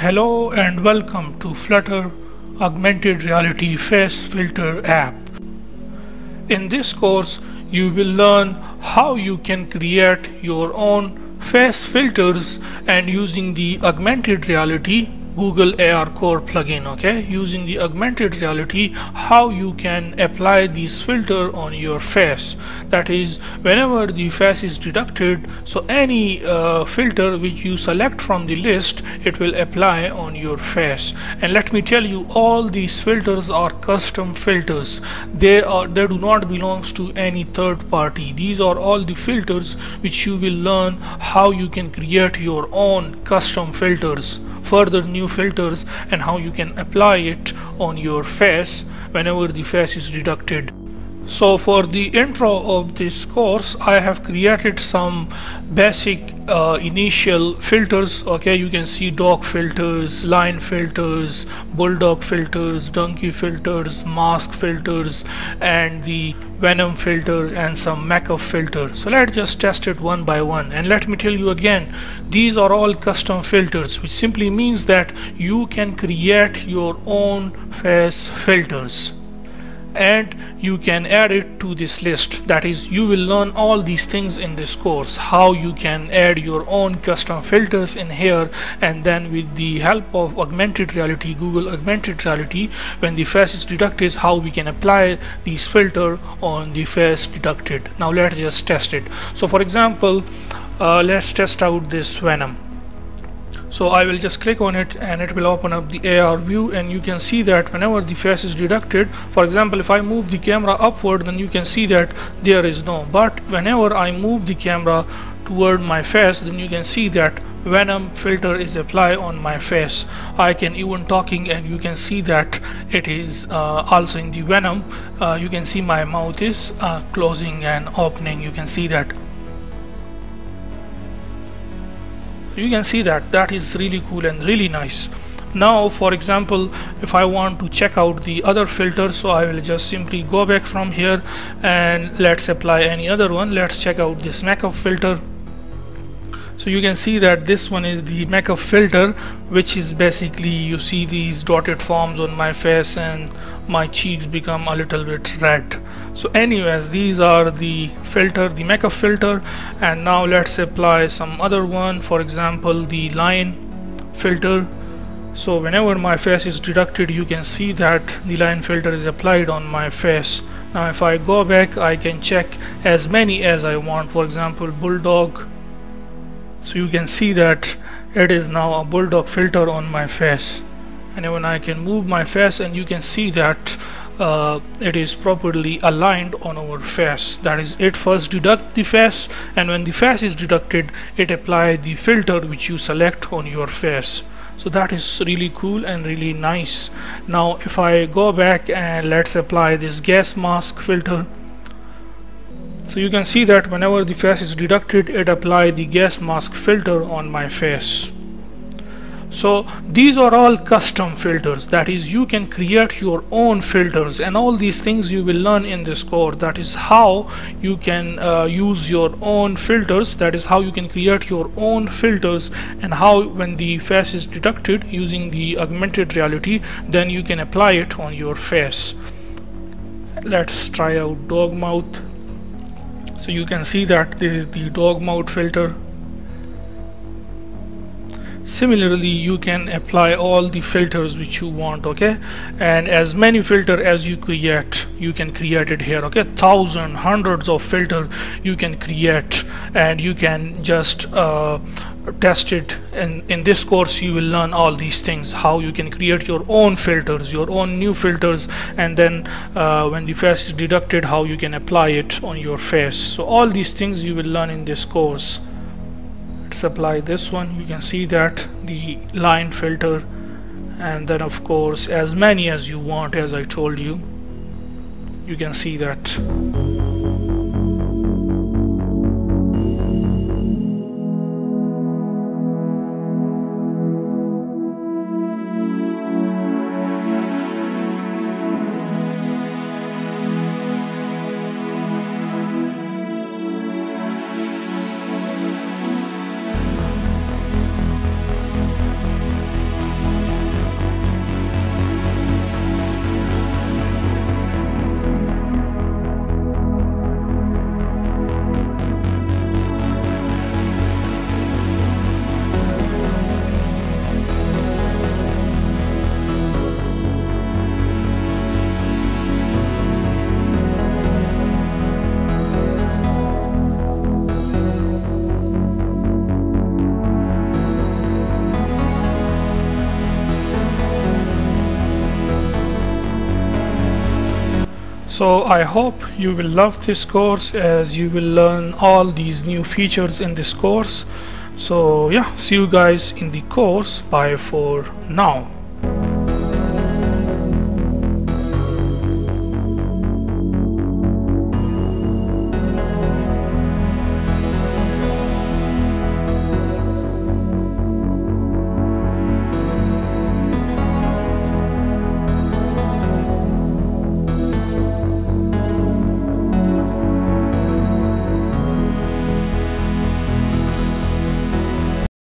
Hello and welcome to Flutter Augmented Reality Face Filter app. In this course, you will learn how you can create your own face filters and using the augmented reality Google ARCore plugin okay? Using the augmented reality how you can apply this filter on your face. That is whenever the face is deducted so any uh, filter which you select from the list it will apply on your face. And let me tell you all these filters are custom filters. They are they do not belongs to any third party. These are all the filters which you will learn how you can create your own custom filters further new filters and how you can apply it on your face whenever the face is deducted so for the intro of this course I have created some basic uh, initial filters okay? You can see dog filters line filters bulldog filters donkey filters mask filters and the venom filter and some Macup filter. So let's just test it one by one. And let me tell you again these are all custom filters which simply means that you can create your own face filters and you can add it to this list. That is you will learn all these things in this course. How you can add your own custom filters in here and then with the help of augmented reality Google augmented reality when the face is deducted how we can apply these filter on the face deducted. Now let's just test it. So for example uh, let's test out this venom so I will just click on it and it will open up the AR view and you can see that whenever the face is deducted for example if I move the camera upward then you can see that there is no. But whenever I move the camera toward my face then you can see that venom filter is applied on my face. I can even talking and you can see that it is uh, also in the venom. Uh, you can see my mouth is uh, closing and opening. You can see that you can see that that is really cool and really nice. Now for example if I want to check out the other filter so I will just simply go back from here and let's apply any other one. Let's check out this Macup filter so you can see that this one is the Macup filter which is basically you see these dotted forms on my face and my cheeks become a little bit red. So anyways these are the filter the Macup filter. And now let's apply some other one for example the line filter. So whenever my face is deducted you can see that the line filter is applied on my face. Now if I go back I can check as many as I want. For example bulldog so you can see that it is now a bulldog filter on my face. And when I can move my face and you can see that uh, it is properly aligned on our face. That is it first deduct the face and when the face is deducted it apply the filter which you select on your face. So that is really cool and really nice. Now if I go back and let's apply this gas mask filter so you can see that whenever the face is deducted it apply the gas mask filter on my face. So these are all custom filters. That is you can create your own filters and all these things you will learn in this course. That is how you can uh, use your own filters. That is how you can create your own filters and how when the face is deducted using the augmented reality then you can apply it on your face. Let's try out dog mouth so you can see that this is the dog mouth filter similarly you can apply all the filters which you want okay? And as many filter as you create you can create it here okay? Thousand hundreds of filter you can create and you can just uh, test it. And in this course you will learn all these things how you can create your own filters your own new filters and then uh, when the face is deducted how you can apply it on your face. So all these things you will learn in this course let's apply this one. You can see that the line filter and then of course as many as you want as I told you. You can see that so I hope you will love this course as you will learn all these new features in this course. So yeah see you guys in the course. Bye for now